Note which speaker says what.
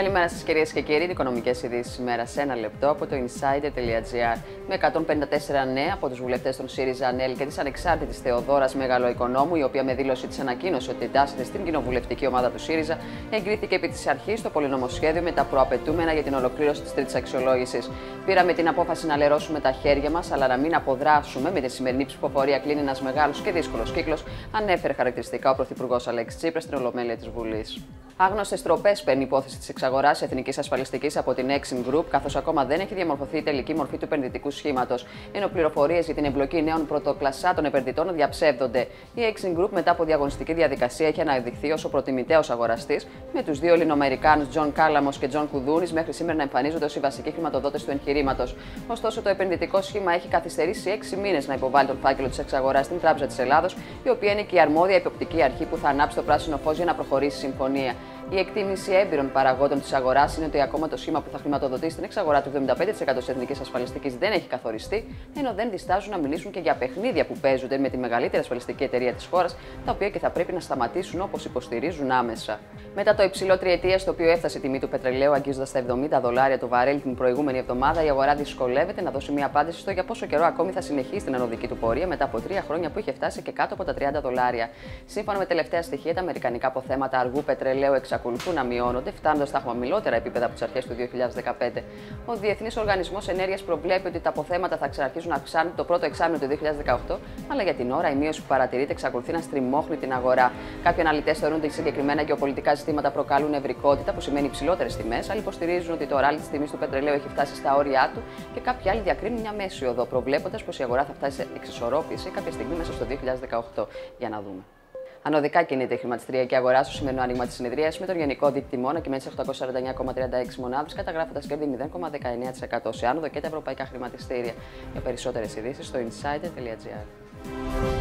Speaker 1: Καλημέρα σας, κυρίες και κύριοι. Οικονομικέ ειδήσεις ημέρα σε ένα λεπτό από το insider.gr. Με 154 νέα από τους βουλευτές των ΣΥΡΙΖΑ ΑΝΕΛ και της ανεξάρτητης Θεοδόρας Μεγαλοοικονόμου, η οποία με δήλωση της ανακοίνωσε ότι εντάσσεται στην κοινοβουλευτική ομάδα του ΣΥΡΙΖΑ, εγκρίθηκε επί της αρχής το πολυνομοσχέδιο με τα προαπαιτούμενα για την ολοκλήρωση της τρίτης αξιολόγησης. Πήραμε την απόφαση να λερώσουμε τα χέρια μας, αλλά να μην αποδράσουμε. Με τη σημερινή ψηφοφορία κλείνει ένας μεγάλος και δύσκολος κύκλος, ανέφερε χαρακτηριστικά ο Πρωθυπουργός Αλέξης Τσίπρας στην Ολομέλεια της Βουλής. Άγνωστες τροπές παίρνει υπόθεση της εξαγοράς Εθνικής ασφαλιστικής από την Exin Group, καθώς ακόμα δεν έχει διαμορφωθεί η τελική μορφή του επενδυτικού σχήματος, ενώ πληροφορίες για την εμπλοκή νέων πρωτοκλασάτων επενδυτών διαψεύδονται. Η Exin Group, μετά από διαγωνιστική διαδικασία, έχει αναδειχθεί ως ο προτιμητέος αγοραστής, με τους δύο Ελληνοαμερικάνους Τζον Κάλαμος και Τζον Κουδούνης μέχρι σήμερα να εμφανίζονται ως οι βασικοί χρηματοδότες του εγχειρήματος. Ωστόσο, το επενδυτικό σχήμα έχει καθυστερήσει 6 μήνες να υποβάλει τον φάκελο της εξαγοράς στην Τράπεζα της Ελλάδος, η οποία είναι και η αρμόδια υποπτική αρχή που θα ανάψει το πράσινο φως για να προχωρήσει η συμφωνία. Η εκτίμηση έμπειρων παραγόντων της αγοράς είναι ότι ακόμα το σήμα που θα χρηματοδοτήσει την εξαγορά του 75% της εθνικής ασφαλιστικής δεν έχει καθοριστεί, ενώ δεν διστάζουν να μιλήσουν και για παιχνίδια που παίζονται με τη μεγαλύτερη ασφαλιστική εταιρεία της χώρας, τα οποία και θα πρέπει να σταματήσουν όπως υποστηρίζουν άμεσα. Μετά το υψηλό τριετία στο οποίο έφτασε η τιμή του πετρελαίου, αγγίζοντας τα 70 δολάρια το βαρέλ την προηγούμενη εβδομάδα, η αγορά δυσκολεύεται να δώσει μια απάντηση στο για πόσο καιρό ακόμη θα συνεχίσει την ανωδική του πορεία μετά από τρία χρόνια που είχε φτάσει και κάτω από τα 30 δολάρια. Σύμφωνα με τελευταία στοιχεία, τα αμερικανικά αποθέματα αργού πετρελαίου εξακολουθούν να μειώνονται, φτάνοντας στα χαμηλότερα επίπεδα από τις αρχές του 2015. Ο Διεθνής Οργανισμός Ενέργειας προβλέπει ότι τα αποθέματα θα ξαναρχίσουν να αυξάνουν το πρώτο εξάμεινο του 2018, αλλά για την ώρα η μείωση που παρατηρείται εξακολουθεί να στριμώχνει την αγορά. Κάποιοι αναλυτές θεωρούν ότι συγκεκριμένα γεωπολιτικά ζητήματα προκαλούν ευρικότητα, που σημαίνει υψηλότερες τιμές, αλλά υποστηρίζουν ότι το ράλι της τιμής του πετρελαίου έχει φτάσει στα όρια του και κάποιοι άλλοι διακρίνουν μια μέση οδό, προβλέποντας πως η αγορά θα φτάσει σε εξισορρόπηση κάποια στιγμή μέσα στο 2018. Για να δούμε. Ανωδικά κινείται η χρηματιστηριακή αγορά στο σημερινό άνοιγμα της συνεδρίας με τον γενικό δείκτη μόνο και σε 849,36 μονάδες, καταγράφοντας κέρδη 0,19% σε άνοδο και τα ευρωπαϊκά χρηματιστήρια. Για περισσότερες ειδήσεις στο insider.gr.